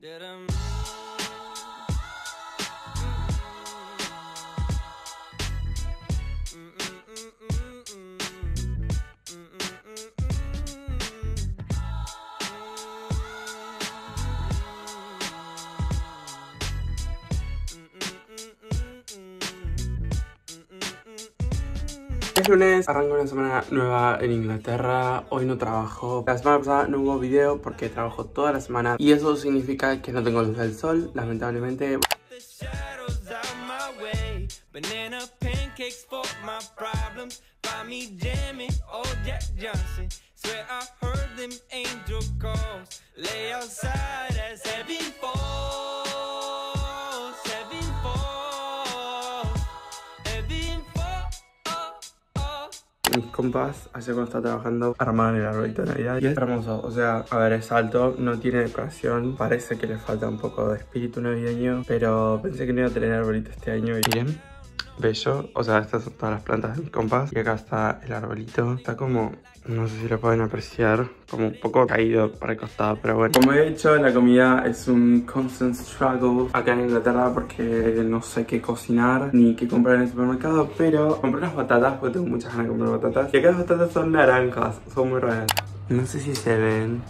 That I Es lunes, arranco una semana nueva en Inglaterra, hoy no trabajo. La semana pasada no hubo video porque trabajo toda la semana Y eso significa que no tengo luz del sol, lamentablemente mis compas, ayer cuando estaba trabajando, armaron el arbolito de Navidad y es hermoso. O sea, a ver, es alto, no tiene decoración, parece que le falta un poco de espíritu navideño, pero pensé que no iba a tener arbolito este año. Y miren, bello. O sea, estas son todas las plantas de mis compas. Y acá está el arbolito. Está como, no sé si lo pueden apreciar, como un poco caído para el costado, pero bueno. Como he dicho, la comida es un constant struggle acá en Inglaterra porque no sé qué cocinar ni qué comprar en el supermercado, pero compré unas batatas porque tengo muchas ganas de comprar batatas. Y acá las batatas son naranjas, son muy raras. No sé si se ven,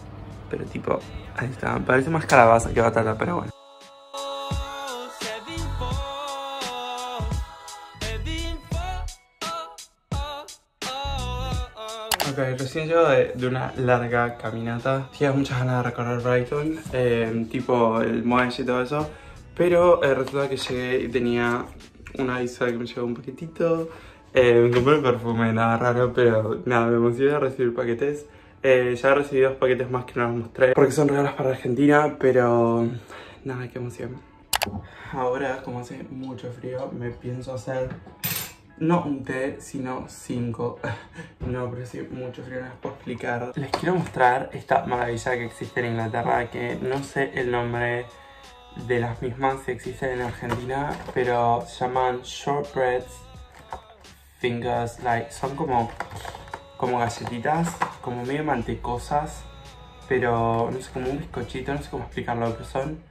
pero tipo, ahí está. Parece más calabaza que batata, pero bueno. Ok, recién llego de, una larga caminata. Tenía muchas ganas de recorrer Brighton, eh, tipo el muelle y todo eso. Pero eh, resulta que llegué y tenía una visa que me llegó un paquetito. Eh, me compré un perfume, nada raro, pero nada, me emocioné de recibir paquetes. Eh, ya he recibido dos paquetes más que no los mostré porque son regalos para Argentina, pero nada, qué emoción. Ahora, como hace mucho frío, me pienso hacer no un té, sino cinco. no, pero sí, mucho frío, no les puedo explicar. Les quiero mostrar esta maravilla que existe en Inglaterra, que no sé el nombre de las mismas si existen en Argentina, pero se llaman shortbreads fingers, like, son como, como galletitas, como medio mantecosas, pero no sé, como un bizcochito, no sé cómo explicarlo, pero son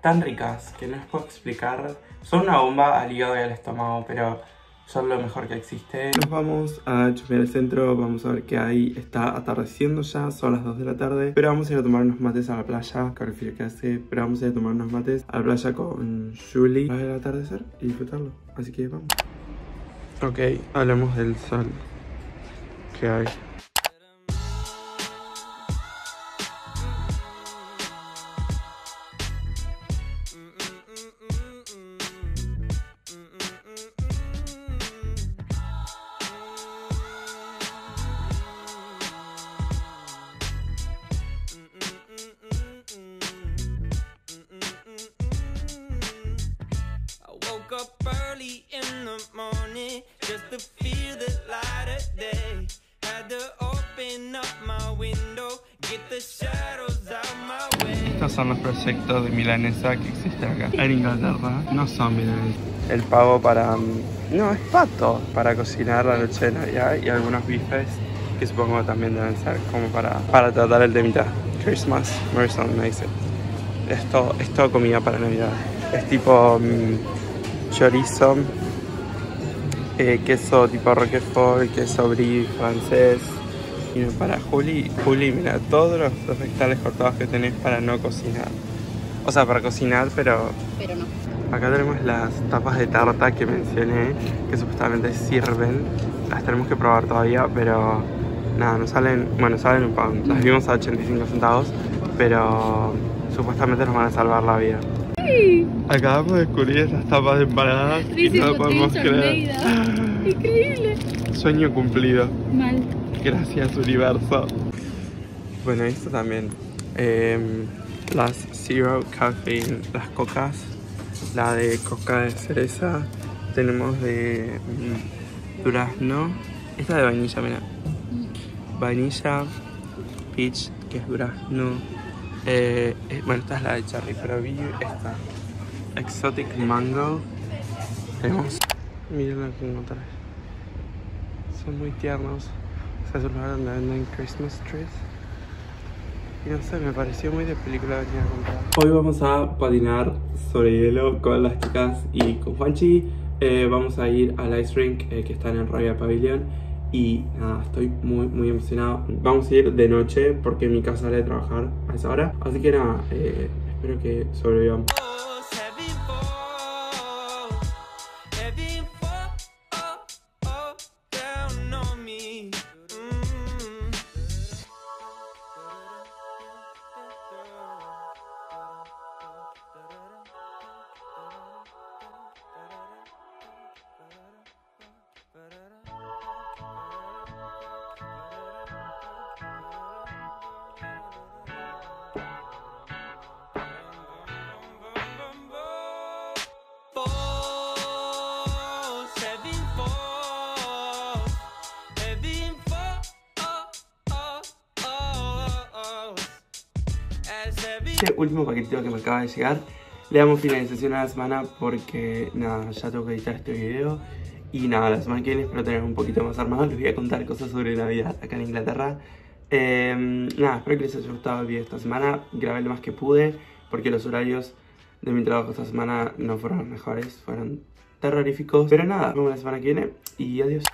tan ricas que no les puedo explicar. Son una bomba al hígado y al estómago, pero son lo mejor que existe. Nos vamos a chupar el centro, vamos a ver qué hay. Está atardeciendo ya, son las 2 de la tarde. Pero vamos a ir a tomar unos mates a la playa, con el frío que hace. Pero vamos a ir a tomar unos mates a la playa con Julie. Para el atardecer y disfrutarlo. Así que vamos. Ok, hablemos del sol que hay. Estos son los proyectos de milanesa que existen acá en Inglaterra. No son milanesas. El pavo para... mm, No, es pato. Para cocinar la noche de Navidad y algunos bifes que supongo también deben ser como para, para tratar el temita. Christmas, Morrison makes it. Esto es comida para Navidad. Es tipo mm, chorizo, eh, queso tipo roquefort, queso brie francés. Y para Juli, Juli, mira, todos los, los vegetales cortados que tenés para no cocinar. O sea, para cocinar, pero Pero no. acá tenemos las tapas de tarta que mencioné, que supuestamente sirven. Las tenemos que probar todavía, pero nada, nos salen, bueno, salen un pound. Las vimos a 85 centavos, pero supuestamente nos van a salvar la vida. Acabamos de descubrir estas tapas de empanadas y no lo podemos creer. Increíble. Sueño cumplido. Mal. Gracias, universo. Bueno, esto también. em, las Zero Caffeine, las cocas. La de coca de cereza. Tenemos de mm, durazno. Esta de vainilla, mira. Vainilla, peach, que es durazno. Eh, eh, bueno, esta es la de cherry, pero vi esta. Exotic mango. Tenemos. Miren lo que encontré. Son muy tiernos. Un lugar donde venden Christmas trees. Y no sé, me pareció muy de película venir a comprar. Hoy vamos a patinar sobre hielo con las chicas y con Juanchi. Eh, vamos a ir al ice rink eh, que está en el Royal Pavilion. Y nada, estoy muy, muy emocionado. Vamos a ir de noche porque mi casa sale de trabajar a esa hora. Así que nada, eh, espero que sobrevivamos. Este último paquetito que me acaba de llegar le damos finalización a la semana porque nada, ya tengo que editar este video. Y nada, la semana que viene espero tener un poquito más armado, les voy a contar cosas sobre Navidad acá en Inglaterra. Eh, nada, espero que les haya gustado el video esta semana, grabé lo más que pude porque los horarios de mi trabajo esta semana no fueron los mejores, fueron terroríficos. Pero nada, nos vemos la semana que viene y adiós